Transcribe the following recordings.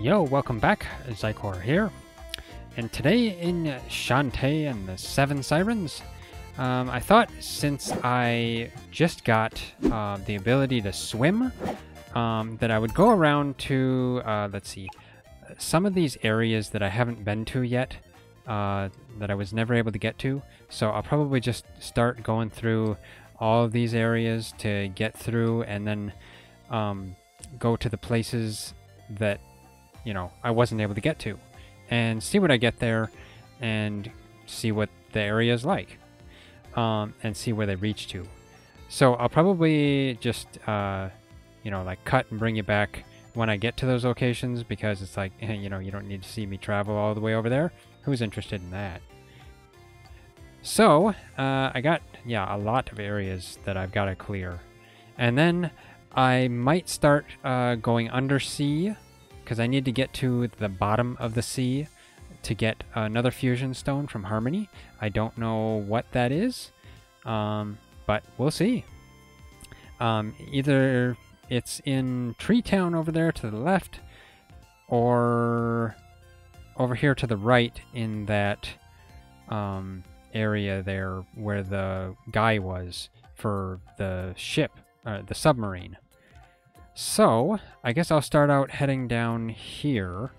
Yo, welcome back. Xycor here. And today in Shantae and the Seven Sirens, um, I thought since I just got uh, the ability to swim, um, that I would go around to, uh, let's see, some of these areas that I haven't been to yet, uh, that I was never able to get to. So I'll probably just start going through all of these areas to get through and then um, go to the places that you know I wasn't able to get to and see what I get there and see what the area is like um, and see where they reach to. So I'll probably just uh, you know like cut and bring you back when I get to those locations because it's like you know you don't need to see me travel all the way over there. Who's interested in that? So uh, I got yeah a lot of areas that I've got to clear, and then I might start uh, going undersea because I need to get to the bottom of the sea to get another fusion stone from Harmony. I don't know what that is, um, but we'll see. Um, either it's in Tree Town over there to the left, or over here to the right in that um, area there where the guy was for the ship, uh, the submarine. So, I guess I'll start out heading down here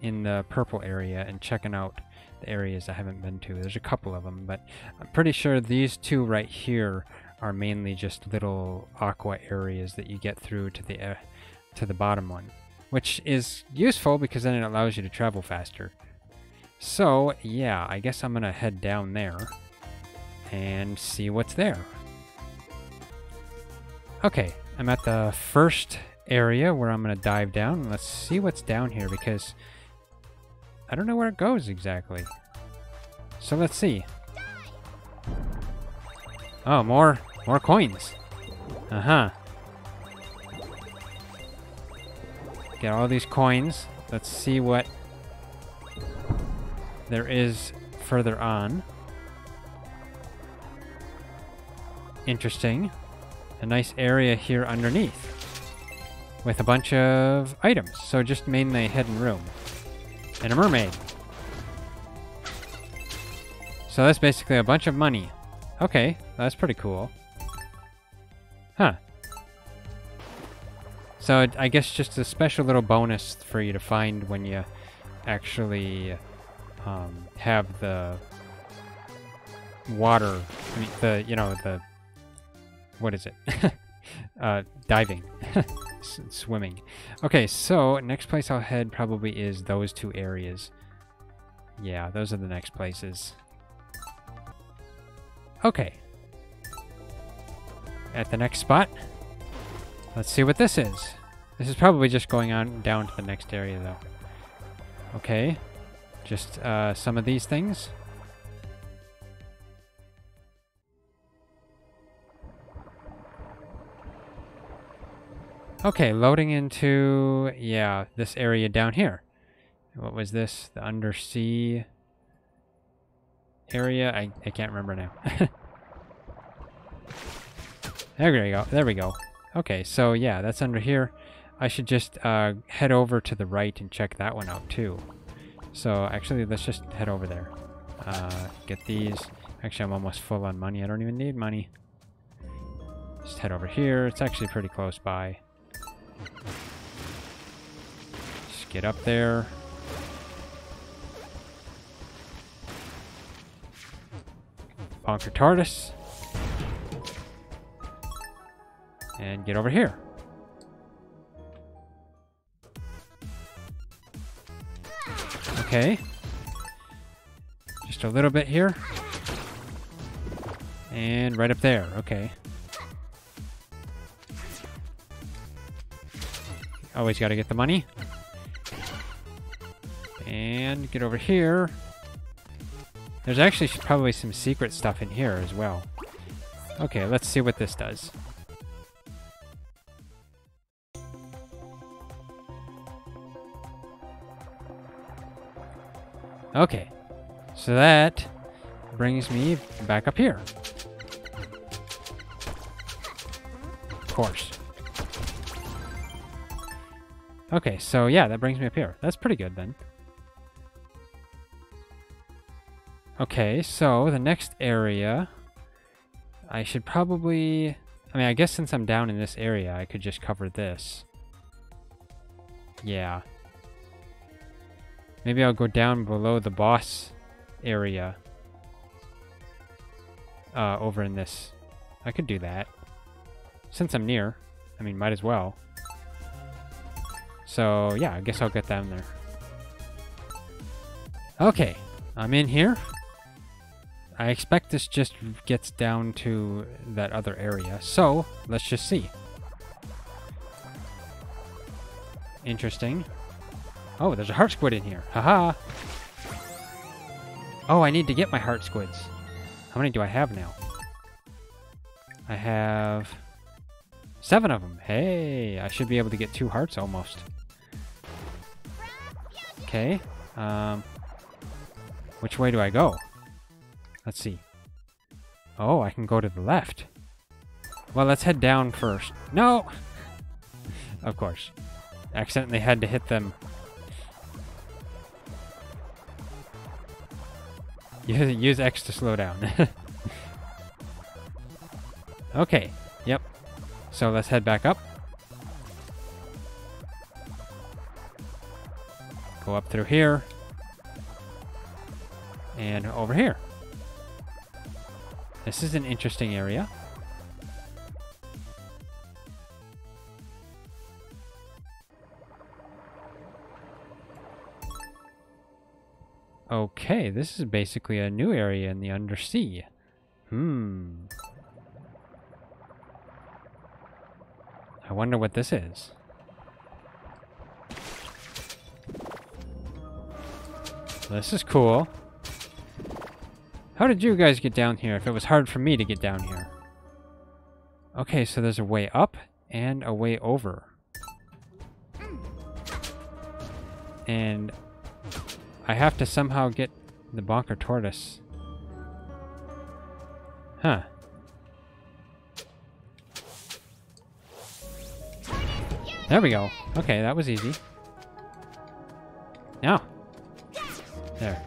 in the purple area and checking out the areas I haven't been to. There's a couple of them, but I'm pretty sure these two right here are mainly just little aqua areas that you get through to the uh, to the bottom one, which is useful because then it allows you to travel faster. So, yeah, I guess I'm going to head down there and see what's there. Okay, I'm at the first area where I'm going to dive down. Let's see what's down here because I don't know where it goes exactly. So let's see. Oh, more more coins. Uh-huh. Get all these coins. Let's see what there is further on. Interesting. A nice area here underneath. With a bunch of items. So just mainly hidden room. And a mermaid. So that's basically a bunch of money. Okay, that's pretty cool. Huh. So I guess just a special little bonus for you to find when you actually um, have the water, the, you know, the, what is it? uh, diving, swimming. Okay, so next place I'll head probably is those two areas. Yeah, those are the next places. Okay. At the next spot. Let's see what this is. This is probably just going on down to the next area, though. Okay. Just uh, some of these things. Okay, loading into, yeah, this area down here. What was this? The undersea area? I, I can't remember now. there we go. There we go. Okay, so yeah, that's under here. I should just uh, head over to the right and check that one out too. So actually, let's just head over there. Uh, get these. Actually, I'm almost full on money. I don't even need money. Just head over here. It's actually pretty close by. Just get up there. Bonker Tortoise. And get over here. Okay. Just a little bit here. And right up there. Okay. Always got to get the money. And get over here. There's actually probably some secret stuff in here as well. Okay, let's see what this does. Okay, so that brings me back up here. Of course. Okay, so yeah, that brings me up here. That's pretty good then. Okay, so the next area, I should probably, I mean, I guess since I'm down in this area, I could just cover this. Yeah. Maybe I'll go down below the boss area. Uh, over in this. I could do that. Since I'm near. I mean, might as well. So, yeah, I guess I'll get down there. Okay, I'm in here. I expect this just gets down to that other area. So, let's just see. Interesting. Oh, there's a heart squid in here. Haha. Oh, I need to get my heart squids. How many do I have now? I have seven of them. Hey, I should be able to get two hearts almost. Okay. Um, which way do I go? Let's see. Oh, I can go to the left. Well, let's head down first. No! of course. Accidentally had to hit them. Use X to slow down. okay, yep. So let's head back up. Go up through here. And over here. This is an interesting area. Okay, this is basically a new area in the undersea. Hmm. I wonder what this is. This is cool. How did you guys get down here if it was hard for me to get down here? Okay, so there's a way up and a way over. And I have to somehow get the bonker tortoise. Huh. There we go. Okay, that was easy. Now. There.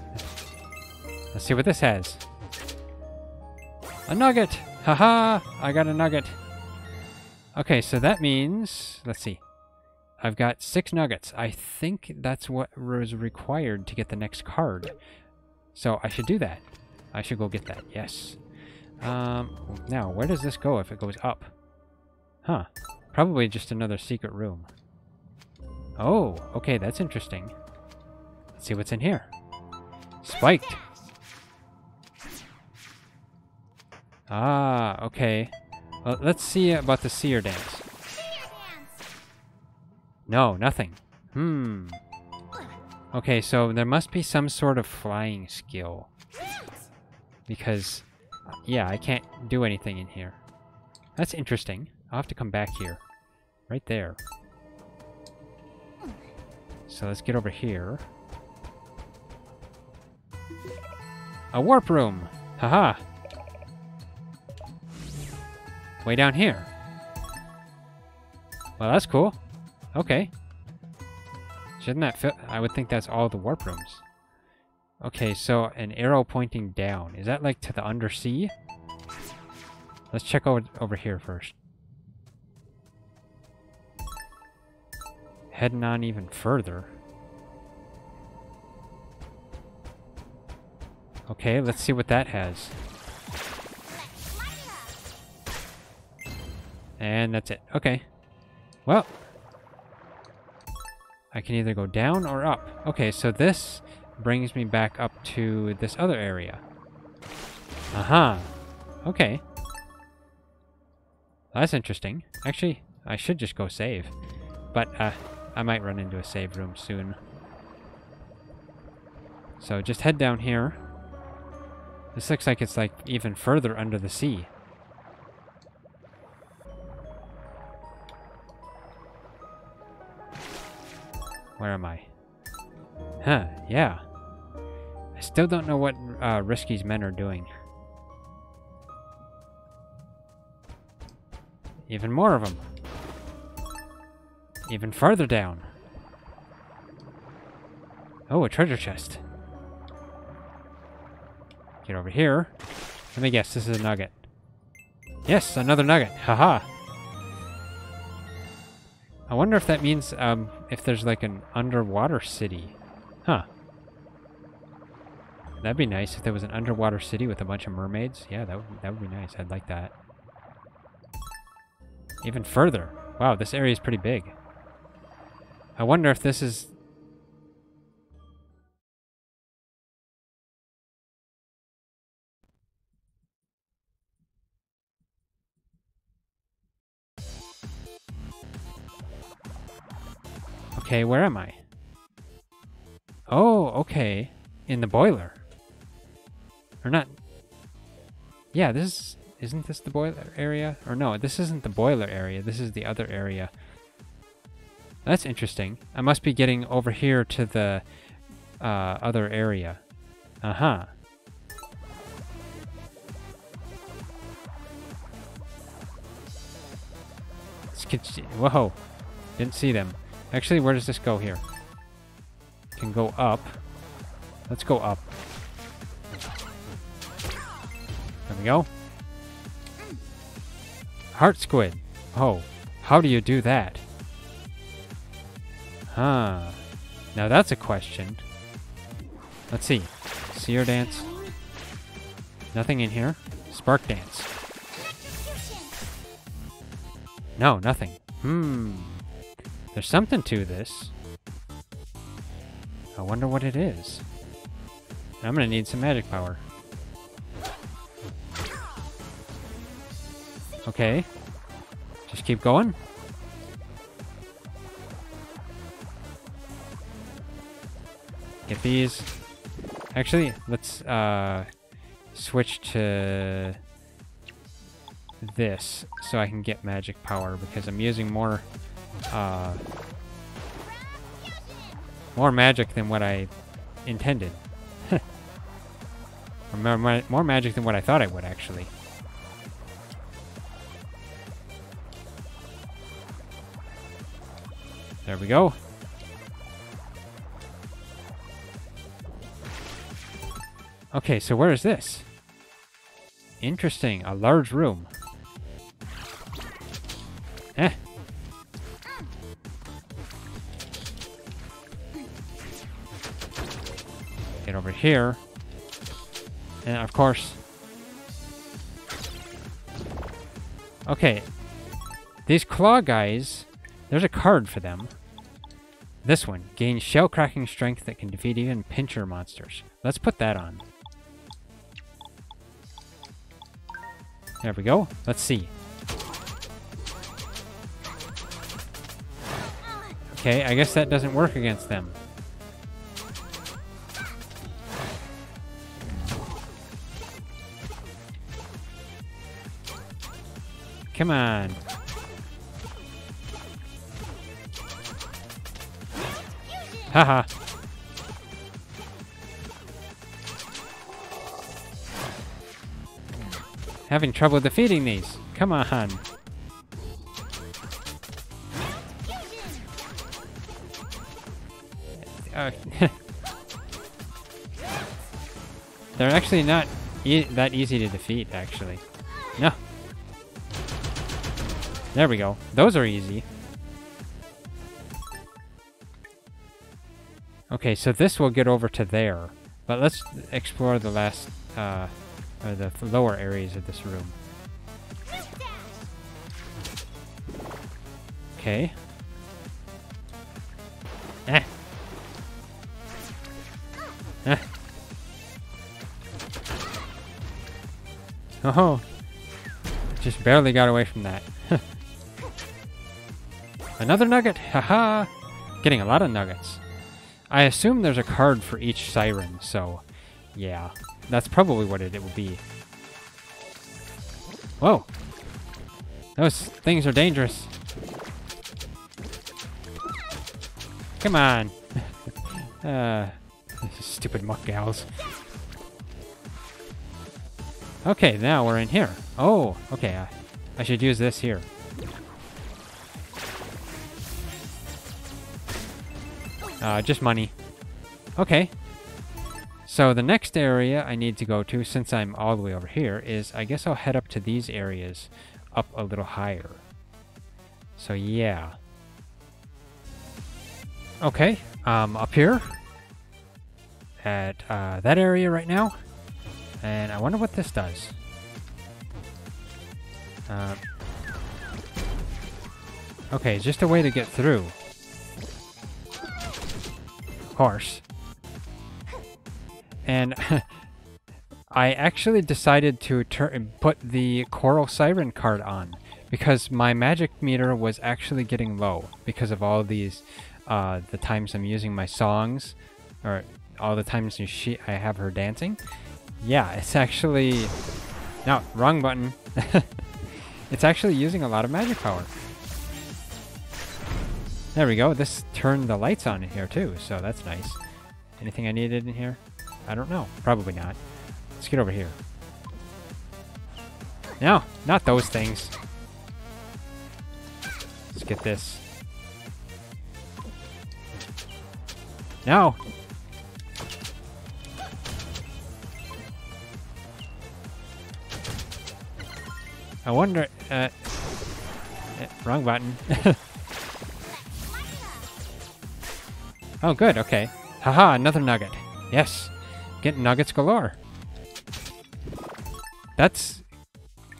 Let's see what this has. A nugget! Haha! I got a nugget. Okay, so that means... Let's see. I've got six nuggets. I think that's what was required to get the next card. So I should do that. I should go get that. Yes. Um, now, where does this go if it goes up? Huh. Probably just another secret room. Oh, okay, that's interesting. Let's see what's in here. Spiked. Ah, okay. Well, let's see about the seer dance. No, nothing. Hmm. Okay, so there must be some sort of flying skill. Because, yeah, I can't do anything in here. That's interesting. I'll have to come back here. Right there. So let's get over here. A warp room! Haha! Way down here. Well, that's cool. Okay. Shouldn't that fit? I would think that's all the warp rooms. Okay, so an arrow pointing down. Is that like to the undersea? Let's check over, over here first. Heading on even further. Okay, let's see what that has. And that's it. Okay. Well, I can either go down or up. Okay, so this brings me back up to this other area. Aha. Okay. That's interesting. Actually, I should just go save. But, uh, I might run into a save room soon. So just head down here. This looks like it's like even further under the sea. Where am I? Huh, yeah. I still don't know what uh, Risky's men are doing. Even more of them. Even farther down. Oh, a treasure chest. Get over here. Let me guess, this is a nugget. Yes, another nugget. Haha. I wonder if that means um, if there's like an underwater city. Huh. That'd be nice if there was an underwater city with a bunch of mermaids. Yeah, that would, that would be nice. I'd like that. Even further. Wow, this area is pretty big. I wonder if this is... Okay, where am I? Oh, okay. In the boiler. Or not. Yeah, this is... Isn't this the boiler area? Or no, this isn't the boiler area. This is the other area. That's interesting. I must be getting over here to the uh, other area. Uh-huh. Whoa. Didn't see them. Actually, where does this go here? Can go up. Let's go up. There we go. Heart squid. Oh, how do you do that? Huh. Now that's a question. Let's see. Seer dance. Nothing in here. Spark dance. No, nothing. Hmm. There's something to this. I wonder what it is. I'm gonna need some magic power. Okay. Just keep going. Get these. Actually, let's uh, switch to this so I can get magic power because I'm using more uh, more magic than what I intended. more, more magic than what I thought I would, actually. There we go. Okay, so where is this? Interesting, a large room. Here. And of course... Okay. These claw guys, there's a card for them. This one, gains shell cracking strength that can defeat even pincher monsters. Let's put that on. There we go. Let's see. Okay, I guess that doesn't work against them. Come on. Haha. Having trouble defeating these. Come on. Uh, they're actually not e that easy to defeat, actually. There we go. Those are easy. Okay, so this will get over to there. But let's explore the last, uh, or the lower areas of this room. Okay. Eh. Eh. Oh. Just barely got away from that. Another nugget! Haha! Getting a lot of nuggets. I assume there's a card for each siren, so yeah. That's probably what it, it will be. Whoa! Those things are dangerous. Come on! uh, stupid muck gals. Okay, now we're in here. Oh, okay. I, I should use this here. Uh, just money. Okay. So the next area I need to go to, since I'm all the way over here, is I guess I'll head up to these areas up a little higher. So yeah. Okay, um, up here at uh, that area right now. And I wonder what this does. Uh, okay, just a way to get through. Course. And I actually decided to put the Coral Siren card on because my magic meter was actually getting low because of all these, uh, the times I'm using my songs, or all the times she I have her dancing. Yeah, it's actually... No, wrong button. it's actually using a lot of magic power. There we go. This turned the lights on in here too, so that's nice. Anything I needed in here? I don't know. Probably not. Let's get over here. No, not those things. Let's get this. No, I wonder... Uh, eh, wrong button. oh, good, okay. Haha, another nugget. Yes. Getting nuggets galore. That's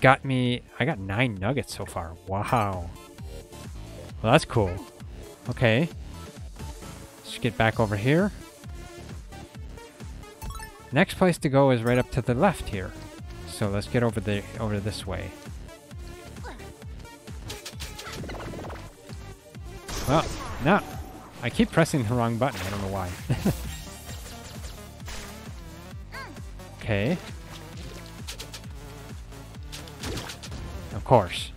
got me... I got nine nuggets so far. Wow. Well, that's cool. Okay. Let's get back over here. Next place to go is right up to the left here. So let's get over the over this way. Well, no. I keep pressing the wrong button. I don't know why. okay. Of course.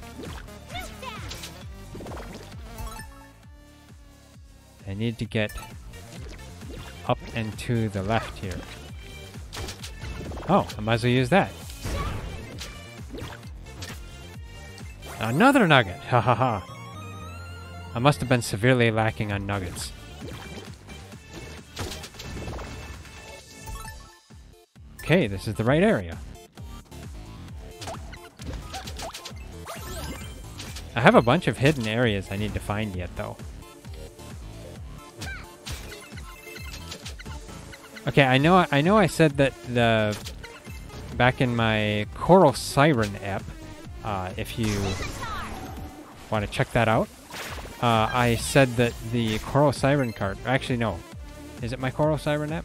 I need to get up and to the left here. Oh, I might as well use that. Another nugget! Ha ha ha. I must have been severely lacking on nuggets. Okay, this is the right area. I have a bunch of hidden areas I need to find yet, though. Okay, I know I know I said that the back in my Coral Siren app, uh, if you want to check that out, uh, I said that the Coral Siren card. Actually, no. Is it my Coral Siren app?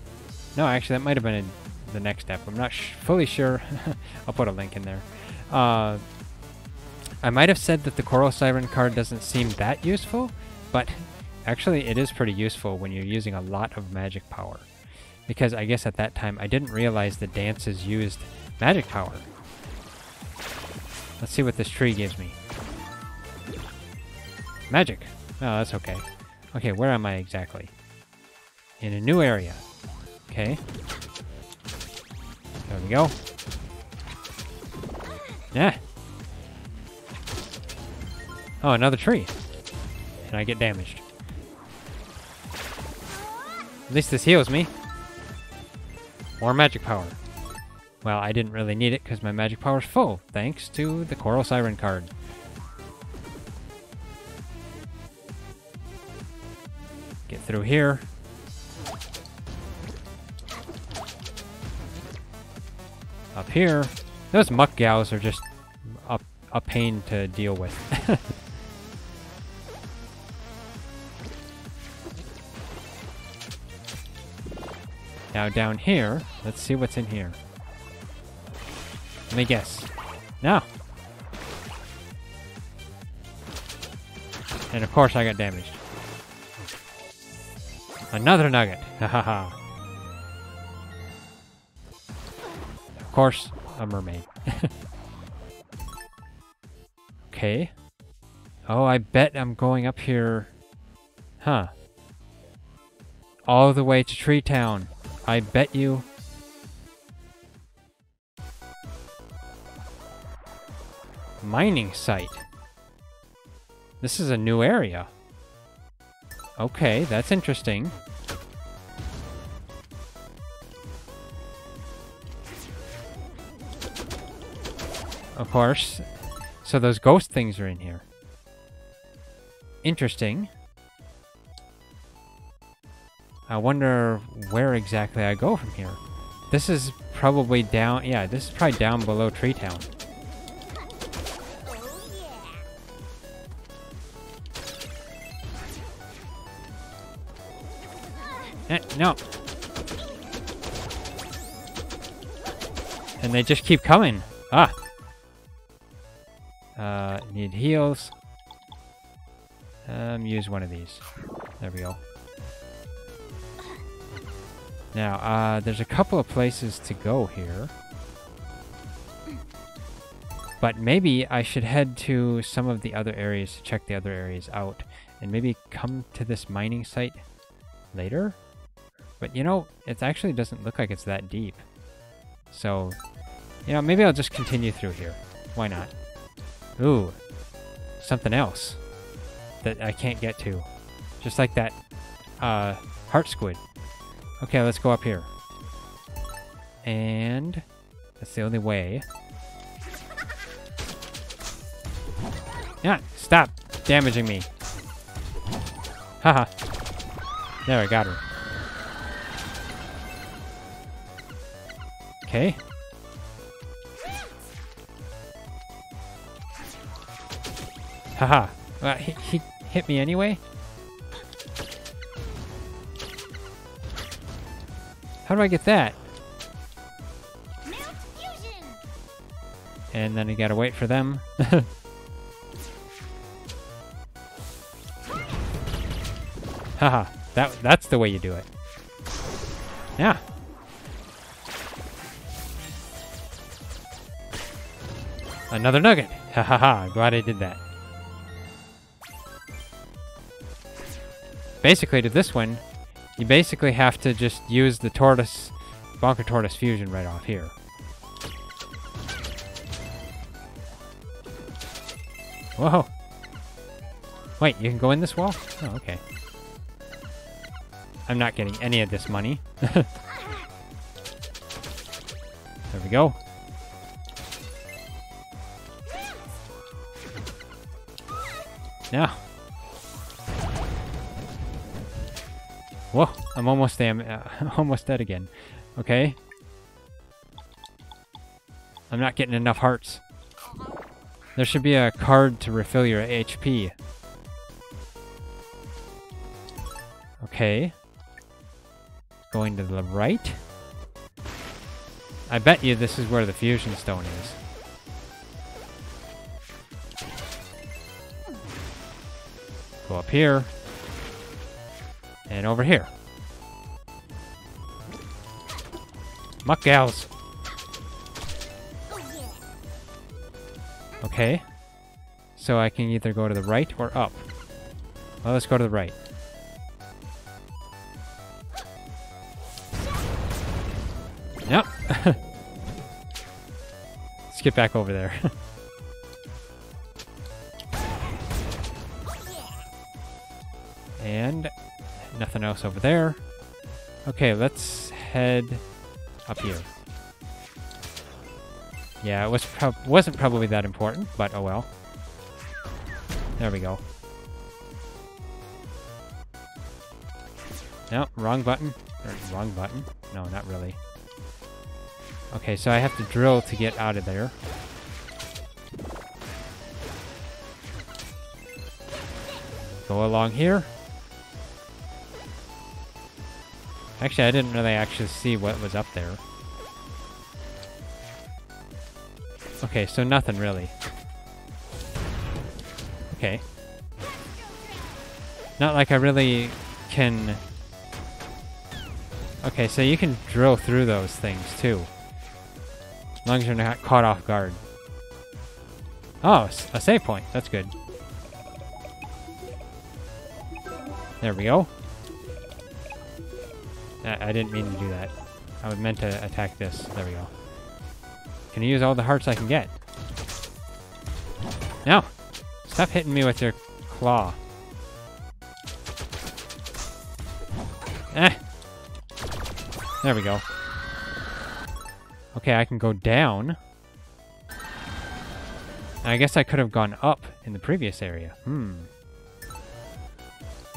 No, actually, that might have been in the next app. I'm not fully sure. I'll put a link in there. Uh, I might have said that the Coral Siren card doesn't seem that useful, but actually, it is pretty useful when you're using a lot of magic power. Because I guess at that time, I didn't realize the dances used magic power. Let's see what this tree gives me. Magic. Oh, that's okay. Okay, where am I exactly? In a new area. Okay. There we go. Yeah. Oh, another tree. And I get damaged. At least this heals me. More magic power. Well, I didn't really need it because my magic power is full, thanks to the Coral Siren card. Through here. Up here. Those muck gals are just a, a pain to deal with. now down here, let's see what's in here. Let me guess. No. And of course I got damaged. Another nugget. Hahaha. of course, a mermaid. okay. Oh, I bet I'm going up here. Huh. All the way to Tree Town. I bet you. Mining site. This is a new area. Okay, that's interesting. Of course. So those ghost things are in here. Interesting. I wonder where exactly I go from here. This is probably down... Yeah, this is probably down below Tree Town. No. And they just keep coming. Ah. Uh, need heals. Um, use one of these. There we go. Now, uh, there's a couple of places to go here. But maybe I should head to some of the other areas to check the other areas out. And maybe come to this mining site later? But you know, it actually doesn't look like it's that deep. So, you know, maybe I'll just continue through here. Why not? Ooh, something else that I can't get to. Just like that uh, heart squid. Okay, let's go up here. And that's the only way. Yeah, stop damaging me. Haha. there, I got her. Okay. Haha. Uh, he, he hit me anyway? How do I get that? And then you gotta wait for them. Haha, that that's the way you do it. Yeah. Another nugget. Ha ha ha, glad I did that. Basically, to this one, you basically have to just use the tortoise, Bonker Tortoise fusion right off here. Whoa. Wait, you can go in this wall? Oh, okay. I'm not getting any of this money. there we go. Now. Whoa, I'm almost damn, uh, almost dead again. Okay. I'm not getting enough hearts. There should be a card to refill your HP. Okay. Going to the right. I bet you this is where the fusion stone is. Up here. And over here. Muck gals. Okay. So I can either go to the right or up. Well, let's go to the right. Yep. let's get back over there. nothing else over there. Okay, let's head up here. Yeah, it was prob wasn't probably that important, but oh well. There we go. No, wrong button. Or wrong button. No, not really. Okay, so I have to drill to get out of there. Go along here. Actually, I didn't really actually see what was up there. Okay, so nothing really. Okay. Not like I really can... Okay, so you can drill through those things too. As long as you're not caught off guard. Oh, a save point. That's good. There we go. I, didn't mean to do that. I was meant to attack this. There we go. Can you use all the hearts I can get? No! Stop hitting me with your claw. Eh! There we go. Okay, I can go down. I guess I could have gone up in the previous area. Hmm.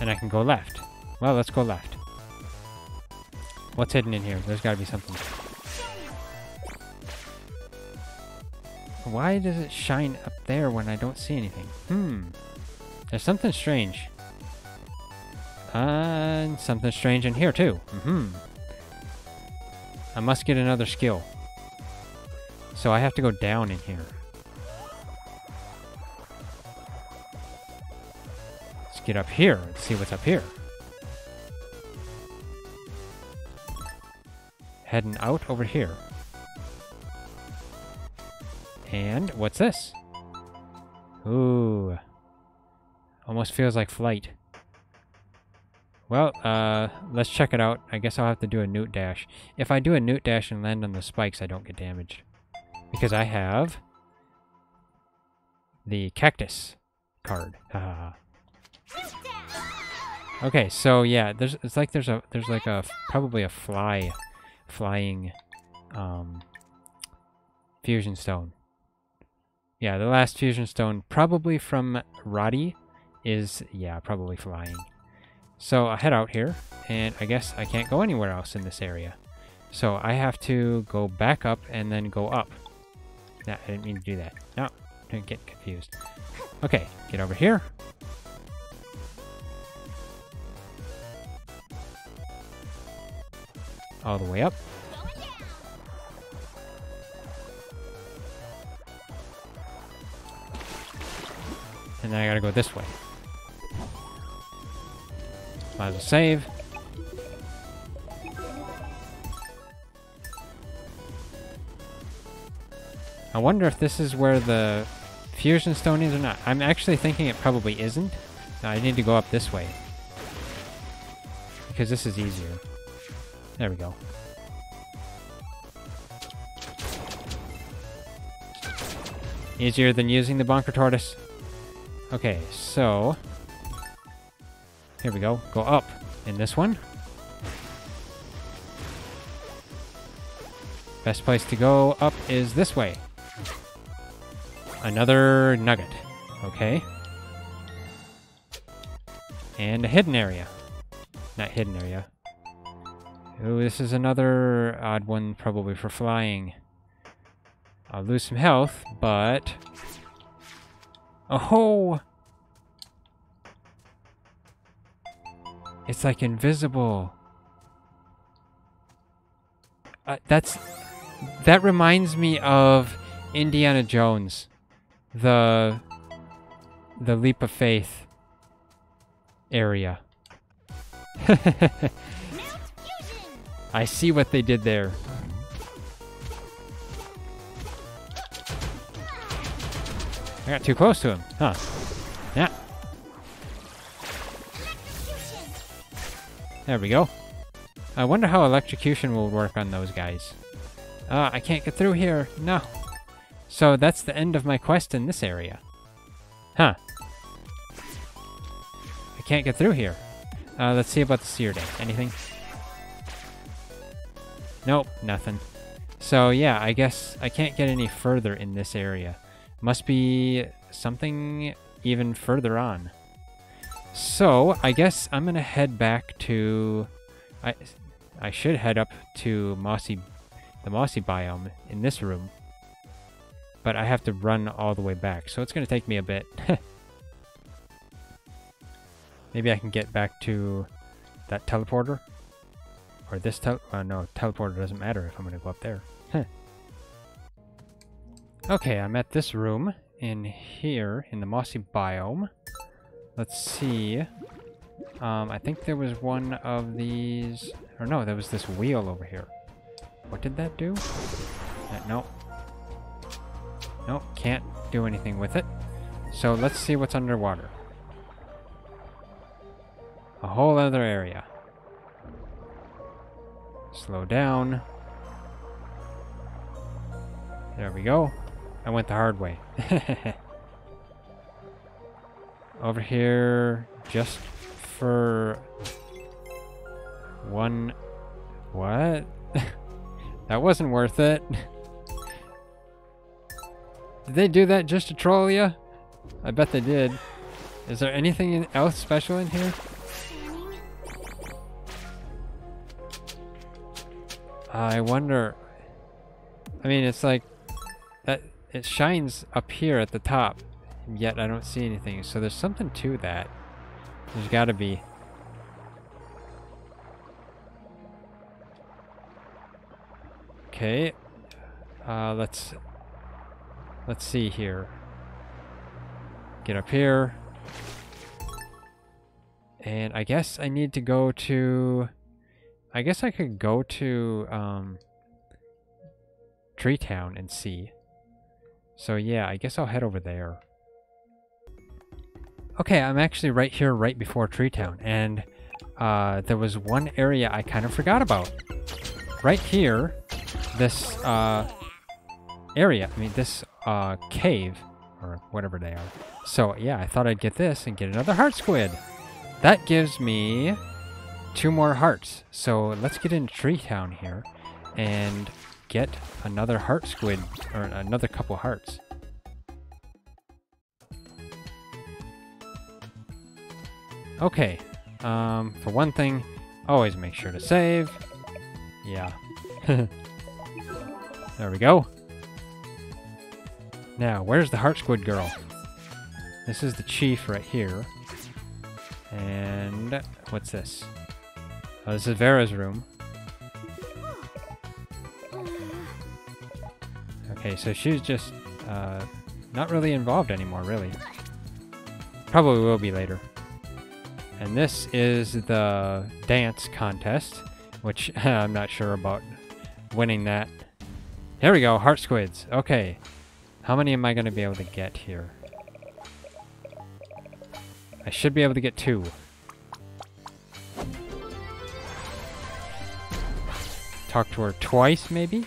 And I can go left. Well, let's go left. What's hidden in here? There's got to be something. Why does it shine up there when I don't see anything? Hmm. There's something strange. And something strange in here too. Mm-hmm. I must get another skill. So I have to go down in here. Let's get up here and see what's up here. Heading out over here. And what's this? Ooh. Almost feels like flight. Well, uh, let's check it out. I guess I'll have to do a newt dash. If I do a newt dash and land on the spikes, I don't get damaged. Because I have the cactus card. Okay, so yeah, there's it's like there's a there's like a probably a fly flying um fusion stone. Yeah, the last fusion stone probably from Roddy is yeah, probably flying. So I head out here, and I guess I can't go anywhere else in this area. So I have to go back up and then go up. Nah, I didn't mean to do that. No, don't get confused. Okay, get over here. All the way up. And then I gotta go this way. Might as well save. I wonder if this is where the fusion stone is or not. I'm actually thinking it probably isn't. I need to go up this way. Because this is easier. There we go. Easier than using the Bonker Tortoise. Okay, so... Here we go. Go up in this one. Best place to go up is this way. Another nugget. Okay. And a hidden area. Not hidden area. Oh, this is another odd one probably for flying. I'll lose some health, but... Oh! It's like invisible. Uh, that's that reminds me of Indiana Jones, the the leap of faith area. I see what they did there. I got too close to him, huh? Yeah. There we go. I wonder how electrocution will work on those guys. Uh, I can't get through here. No. So that's the end of my quest in this area. Huh. I can't get through here. Uh, let's see about the seer day. Anything? Nope, nothing. So yeah, I guess I can't get any further in this area. Must be something even further on. So, I guess I'm gonna head back to... I, I should head up to Mossy, the Mossy biome in this room. But I have to run all the way back, so it's gonna take me a bit. Maybe I can get back to that teleporter? Or this tel- uh, no, teleporter doesn't matter if I'm gonna go up there. Huh. okay, I'm at this room in here in the Mossy biome. Let's see. Um, I think there was one of these... Or no, there was this wheel over here. What did that do? Uh, no. No, can't do anything with it. So let's see what's underwater. A whole other area. Slow down. There we go. I went the hard way. over here just for one... What? that wasn't worth it. Did they do that just to troll you? I bet they did. Is there anything else special in here? I wonder. I mean, it's like that. It shines up here at the top, yet I don't see anything. So there's something to that. There's got to be. Okay. Uh, let's let's see here. Get up here. And I guess I need to go to I guess I could go to um Tree Town and see. So yeah, I guess I'll head over there. Okay, I'm actually right here right before Tree Town and uh, there was one area I kind of forgot about. Right here, this uh, area, I mean this uh, cave, or whatever they are. So yeah, I thought I'd get this and get another heart squid. That gives me two more hearts. So let's get into Tree Town here and get another heart squid, or another couple hearts. Okay, um, for one thing, always make sure to save. Yeah. there we go. Now, where's the heart squid girl? This is the chief right here. And what's this? Oh, this is Vera's room. Okay, so she's just uh, not really involved anymore, really. Probably will be later. And this is the dance contest, which I'm not sure about winning that. Here we go, heart squids. Okay. How many am I going to be able to get here? I should be able to get two. Talk to her twice, maybe?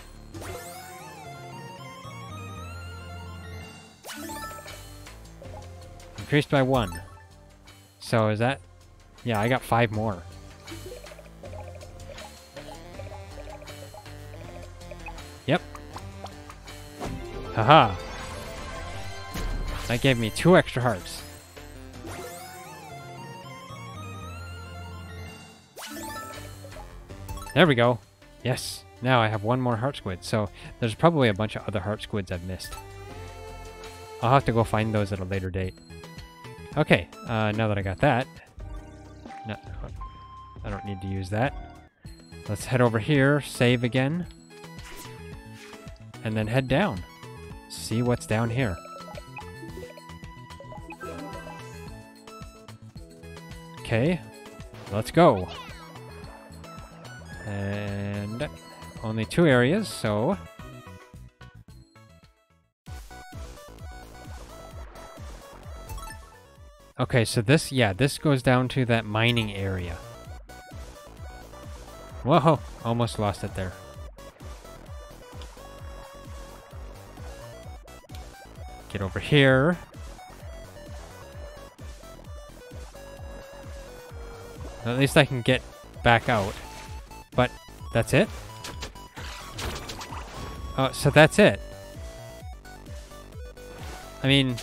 Increased by one. So is that... Yeah, I got five more. Yep. Haha. That gave me two extra hearts. There we go. Yes. Now I have one more heart squid. So there's probably a bunch of other heart squids I've missed. I'll have to go find those at a later date. Okay, uh, now that I got that, no, I don't need to use that. Let's head over here, save again, and then head down. See what's down here. Okay, let's go. And only two areas, so... Okay, so this, yeah, this goes down to that mining area. Whoa, almost lost it there. Get over here. At least I can get back out. But that's it? Oh, so that's it. I mean...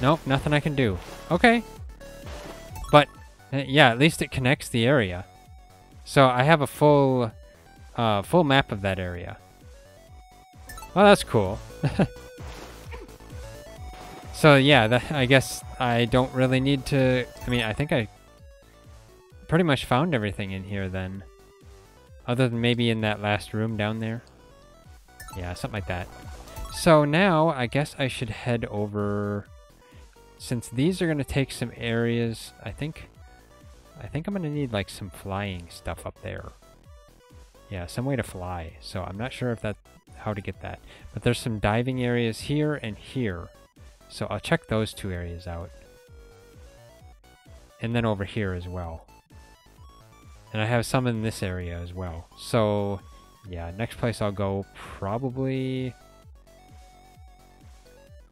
Nope, nothing I can do. Okay. But, uh, yeah, at least it connects the area. So I have a full, uh, full map of that area. Well, that's cool. so yeah, that, I guess I don't really need to... I mean, I think I pretty much found everything in here then. Other than maybe in that last room down there. Yeah, something like that. So now, I guess I should head over... Since these are going to take some areas, I think... I think I'm going to need like some flying stuff up there. Yeah, some way to fly. So I'm not sure if that how to get that. But there's some diving areas here and here. So I'll check those two areas out. And then over here as well. And I have some in this area as well. So, yeah, next place I'll go probably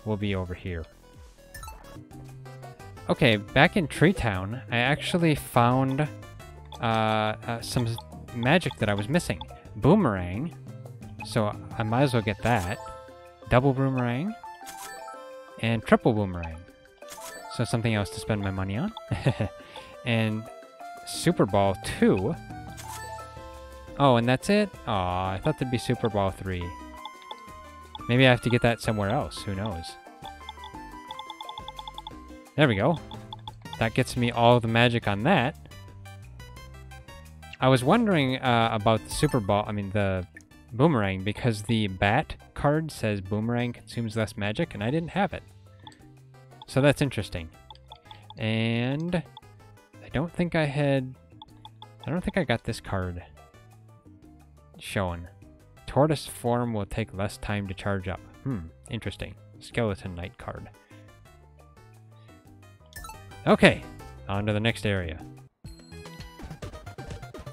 will be over here. Okay, back in Tree Town, I actually found uh, uh, some magic that I was missing. Boomerang. So I might as well get that. double boomerang, and triple boomerang. So something else to spend my money on. and Super Ball 2. Oh, and that's it? Aw, I thought there'd be Super Ball 3. Maybe I have to get that somewhere else. Who knows? There we go. That gets me all the magic on that. I was wondering uh, about the Super Ball, I mean the Boomerang, because the Bat card says Boomerang consumes less magic, and I didn't have it. So that's interesting. And don't think I had... I don't think I got this card shown. Tortoise form will take less time to charge up. Hmm, interesting. Skeleton Knight card. Okay, on to the next area.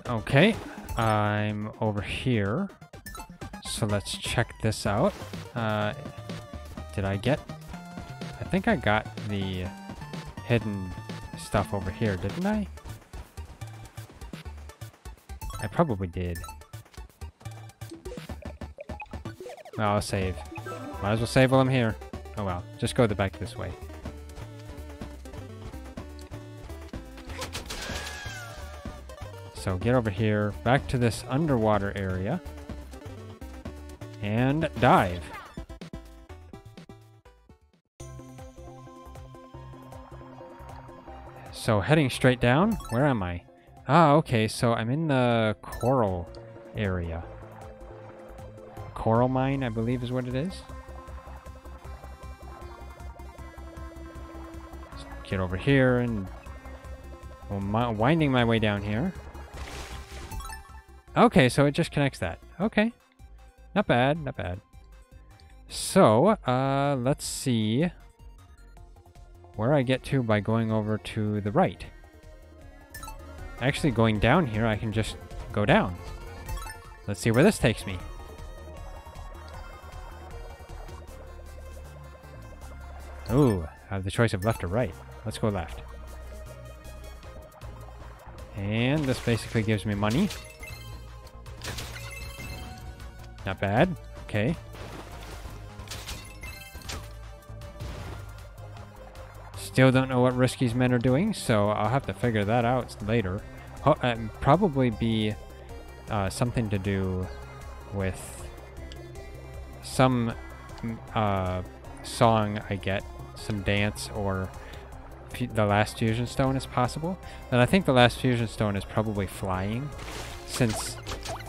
Okay, I'm over here. So let's check this out. Uh, did I get... I think I got the hidden stuff over here, didn't I? I probably did. Well, I'll save. Might as well save while I'm here. Oh well, just go the back this way. So get over here, back to this underwater area, and dive. So heading straight down, where am I? Ah, okay, so I'm in the coral area. Coral mine, I believe is what it is. Get over here and well, winding my way down here. Okay, so it just connects that. Okay. Not bad, not bad. So, uh, let's see where I get to by going over to the right. Actually, going down here, I can just go down. Let's see where this takes me. Ooh, I have the choice of left or right. Let's go left. And this basically gives me money. Not bad. Okay. Still don't know what Risky's men are doing, so I'll have to figure that out later. Oh, um, probably be uh, something to do with some mm, uh, song I get, some dance, or the last fusion stone is possible. And I think the last fusion stone is probably flying, since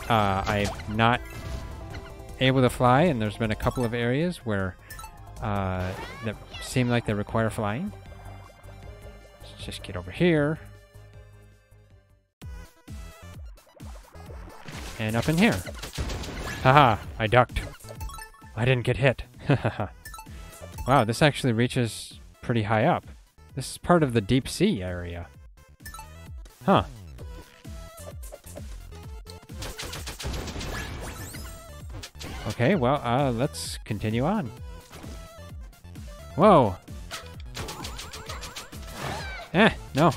uh, I'm not able to fly, and there's been a couple of areas where uh, that seem like they require flying. Let's just get over here. And up in here. Haha, I ducked. I didn't get hit. wow, this actually reaches pretty high up. This is part of the deep sea area. Huh. Okay, well, uh, let's continue on. Whoa! Eh, no.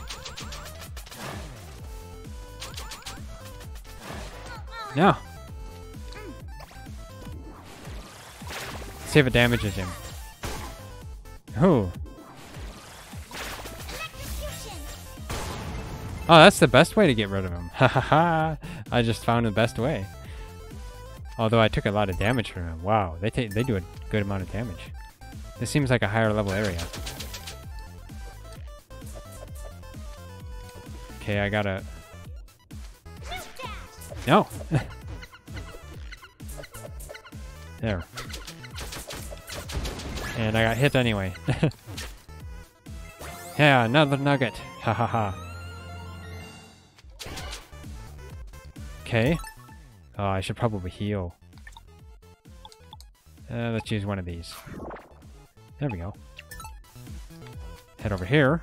No. See if it damages him. Oh. Oh, that's the best way to get rid of him. Ha ha ha. I just found the best way. Although I took a lot of damage from him. Wow, they they do a good amount of damage. This seems like a higher level area. Okay, I gotta... No! there. And I got hit anyway. yeah, another nugget. Ha ha ha. Okay. Oh, I should probably heal. Uh, let's use one of these. There we go. Head over here.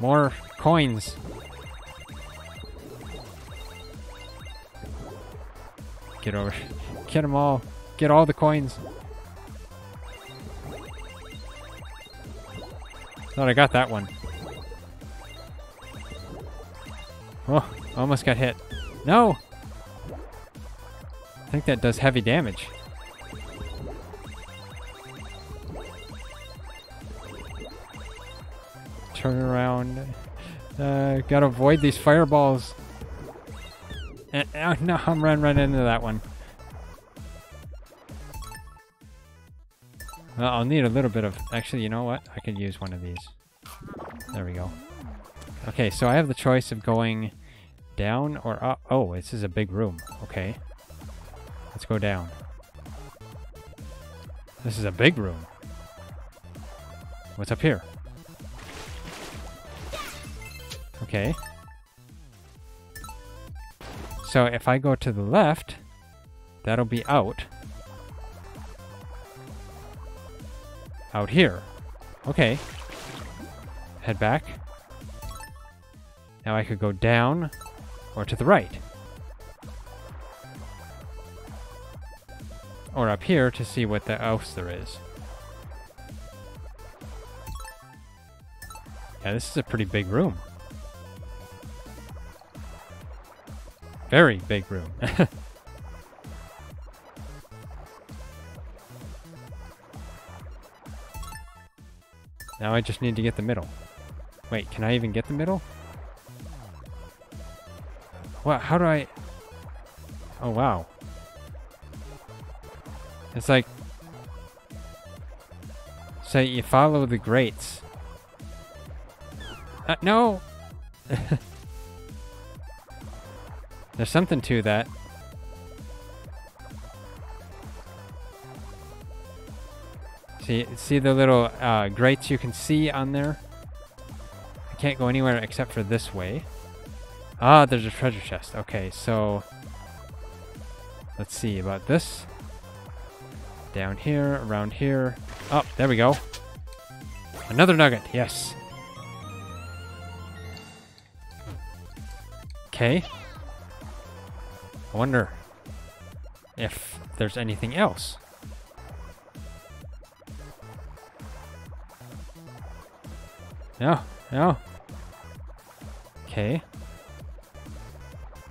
More coins. Get over. Get them all. Get all the coins. Thought I got that one. Oh. Almost got hit. No! I think that does heavy damage. Turn around. Uh, gotta avoid these fireballs. Uh, no, I'm running right into that one. Well, I'll need a little bit of... Actually, you know what? I could use one of these. There we go. Okay, so I have the choice of going down or up. Oh, this is a big room. Okay. Let's go down. This is a big room. What's up here? Okay. So if I go to the left, that'll be out. Out here. Okay. Head back. Now I could go down or to the right. Or up here to see what the else there is. Yeah, this is a pretty big room. Very big room. now I just need to get the middle. Wait, can I even get the middle? What? How do I... Oh, wow. It's like... So you follow the grates. Uh, no! There's something to that. See, see the little uh, grates you can see on there? I can't go anywhere except for this way. Ah, there's a treasure chest. Okay, so... Let's see about this. Down here, around here. Oh, there we go. Another nugget, yes. Okay. I wonder if there's anything else. No, no. Okay.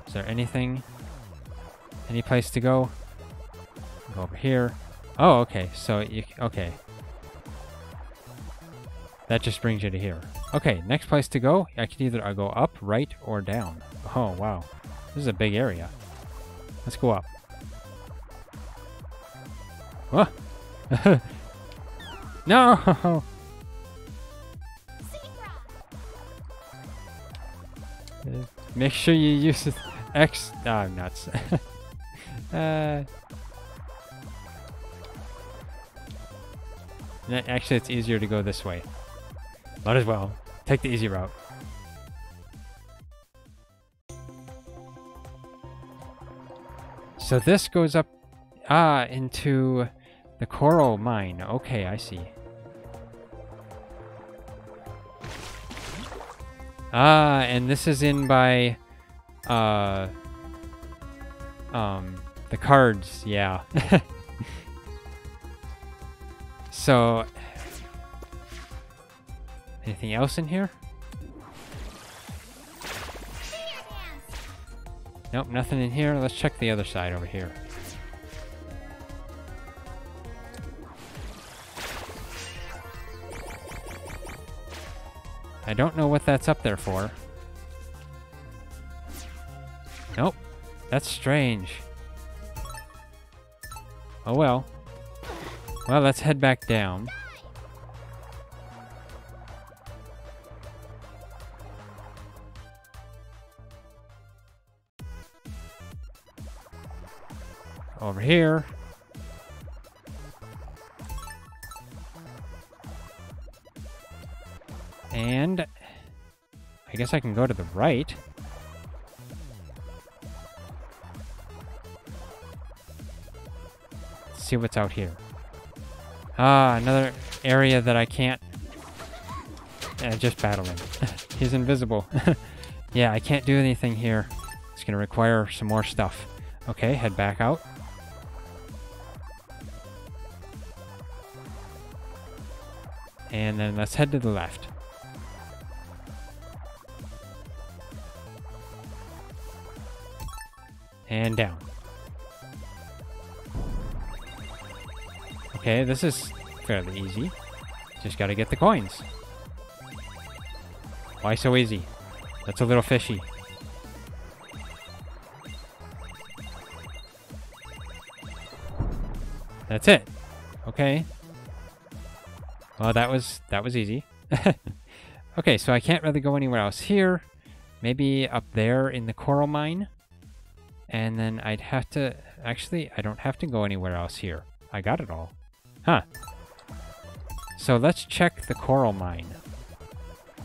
Is there anything? Any place to go? Go over here. Oh, okay. So you okay. That just brings you to here. Okay, next place to go. I can either go up, right, or down. Oh wow, this is a big area. Let's go up. What? no! Make sure you use X. Oh, I'm nuts. uh, actually, it's easier to go this way. Might as well. Take the easy route. So this goes up ah into the coral mine. Okay, I see. Ah, and this is in by uh um the cards, yeah. so anything else in here? Nope, nothing in here. Let's check the other side over here. I don't know what that's up there for. Nope. That's strange. Oh well. Well, let's head back down. Over here. And I guess I can go to the right. Let's see what's out here. Ah, another area that I can't... Yeah, just battle him. He's invisible. yeah, I can't do anything here. It's going to require some more stuff. Okay, head back out. And then let's head to the left. And down. Okay, this is fairly easy. Just gotta get the coins. Why so easy? That's a little fishy. That's it. Okay. Well, that was that was easy. okay, so I can't really go anywhere else here. Maybe up there in the coral mine. And then I'd have to... Actually, I don't have to go anywhere else here. I got it all. Huh. So let's check the coral mine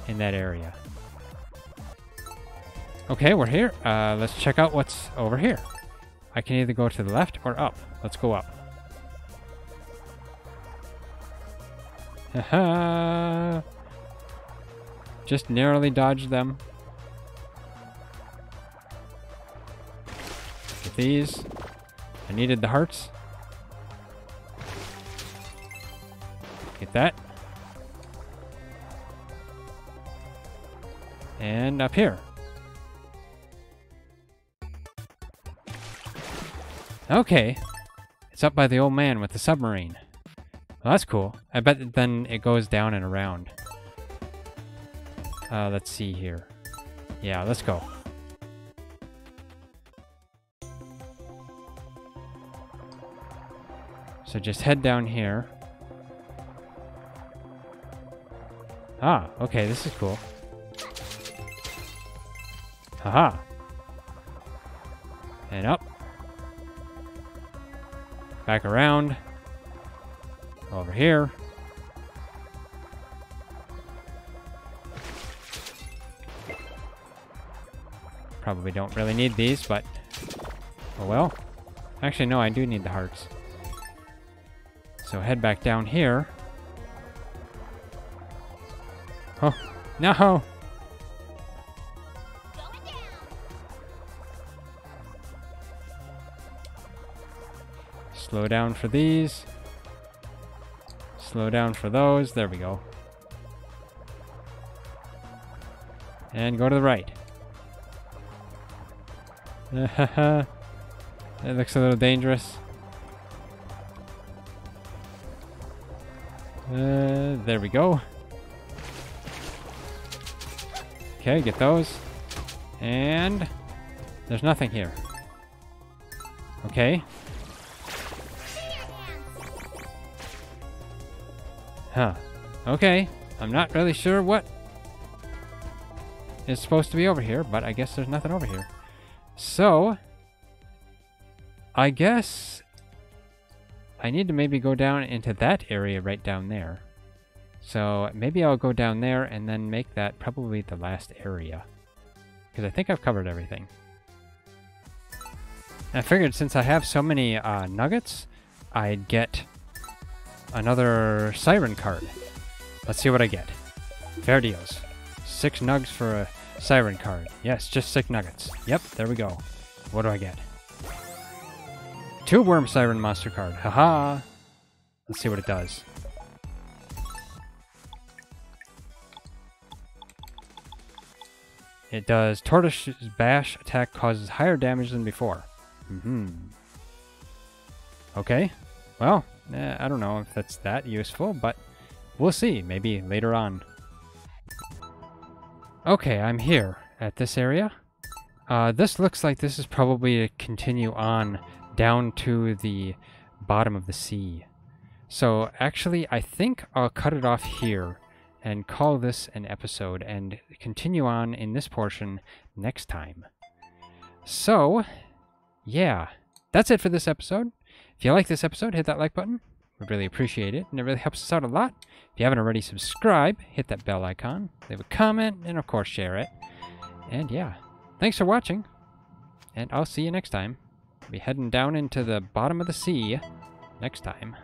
in that area. Okay, we're here. Uh, let's check out what's over here. I can either go to the left or up. Let's go up. Just narrowly dodged them. Get these. I needed the hearts. Get that. And up here. Okay. It's up by the old man with the submarine. Well, that's cool. I bet then it goes down and around. Uh, let's see here. Yeah, let's go. So just head down here. Ah, okay, this is cool. Haha. And up. Back around. Over here. Probably don't really need these, but... Oh well. Actually, no, I do need the hearts. So head back down here. Oh, no! Slow down for these. Slow down for those. There we go. And go to the right. it looks a little dangerous. Uh, there we go. Okay, get those. And there's nothing here. Okay. Huh. Okay. I'm not really sure what is supposed to be over here, but I guess there's nothing over here. So, I guess I need to maybe go down into that area right down there. So maybe I'll go down there and then make that probably the last area. Because I think I've covered everything. I figured since I have so many uh, nuggets, I'd get another siren card. Let's see what I get. Fair deals. Six nugs for a siren card. Yes, just six nuggets. Yep, there we go. What do I get? Tubeworm siren monster card. Haha. -ha. Let's see what it does. It does Tortoise Bash attack causes higher damage than before. Mm hmm Okay. Well, eh, I don't know if that's that useful, but we'll see. Maybe later on. Okay, I'm here at this area. Uh, this looks like this is probably to continue on down to the bottom of the sea. So actually, I think I'll cut it off here and call this an episode and continue on in this portion next time. So, yeah, that's it for this episode. If you like this episode, hit that like button. We'd really appreciate it, and it really helps us out a lot. If you haven't already, subscribe, hit that bell icon, leave a comment, and of course, share it. And yeah, thanks for watching, and I'll see you next time. We'll be heading down into the bottom of the sea next time.